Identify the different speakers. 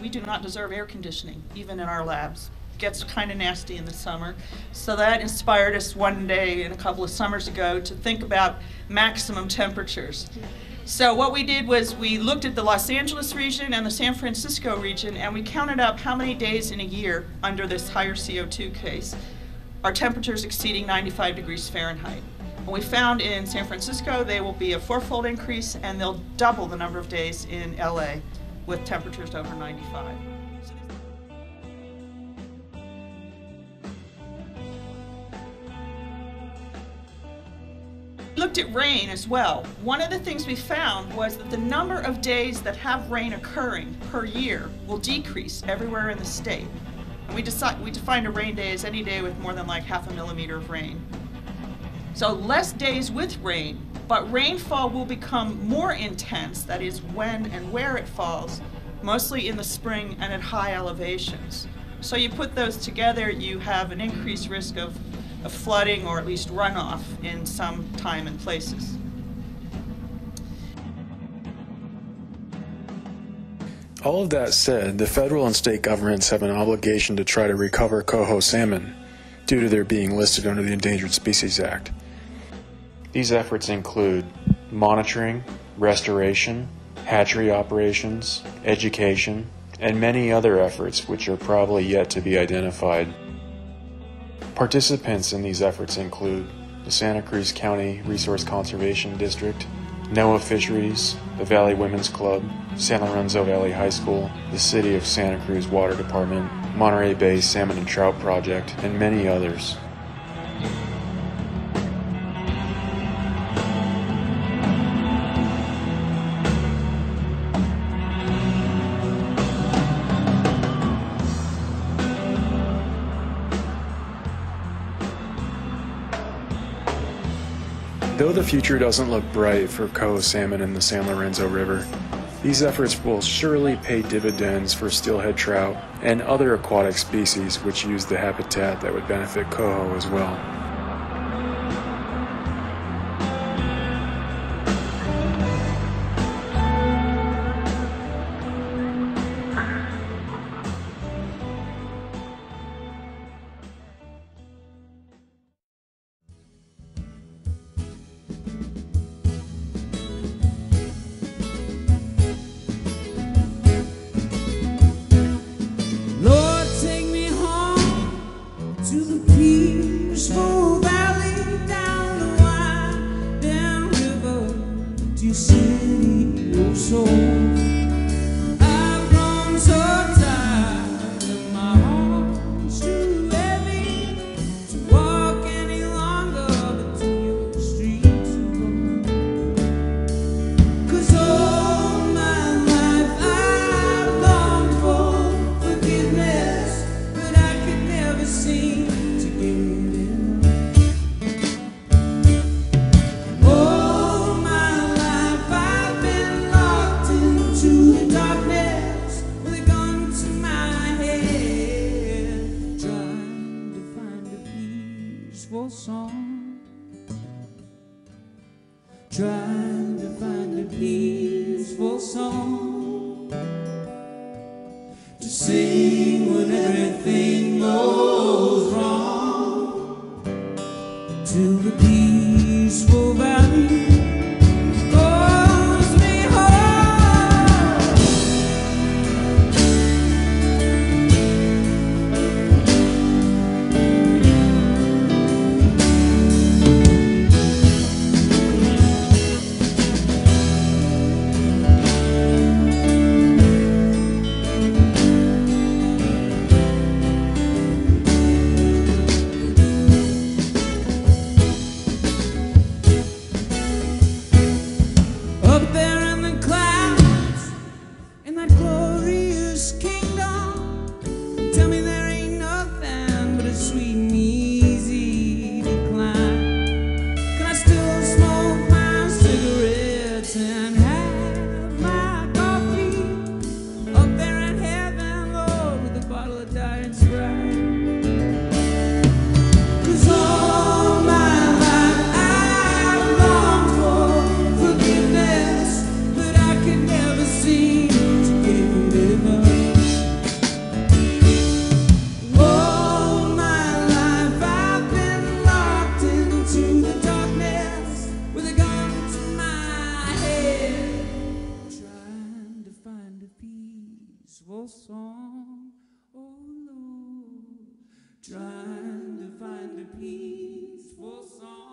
Speaker 1: we do not deserve air conditioning, even in our labs. It Gets kind of nasty in the summer. So that inspired us one day and a couple of summers ago to think about maximum temperatures. So what we did was we looked at the Los Angeles region and the San Francisco region and we counted up how many days in a year under this higher CO2 case are temperatures exceeding 95 degrees Fahrenheit. And we found in San Francisco they will be a fourfold increase and they'll double the number of days in LA with temperatures over 95. looked at rain as well. One of the things we found was that the number of days that have rain occurring per year will decrease everywhere in the state. And we, decide, we defined a rain day as any day with more than like half a millimeter of rain. So less days with rain, but rainfall will become more intense, that is when and where it falls, mostly in the spring and at high elevations. So you put those together, you have an increased risk of of flooding or at least runoff in some time and places.
Speaker 2: All of that said, the federal and state governments have an obligation to try to recover coho salmon due to their being listed under the Endangered Species Act. These efforts include monitoring, restoration, hatchery operations, education, and many other efforts which are probably yet to be identified. Participants in these efforts include the Santa Cruz County Resource Conservation District, NOAA Fisheries, the Valley Women's Club, San Lorenzo Valley High School, the City of Santa Cruz Water Department, Monterey Bay Salmon and Trout Project, and many others. Though the future doesn't look bright for coho salmon in the San Lorenzo River, these efforts will surely pay dividends for steelhead trout and other aquatic species which use the habitat that would benefit coho as well. city, oh so. wistful song, trying to find a peaceful song to sing when everything goes. your song, oh Lord, trying to find a peaceful song.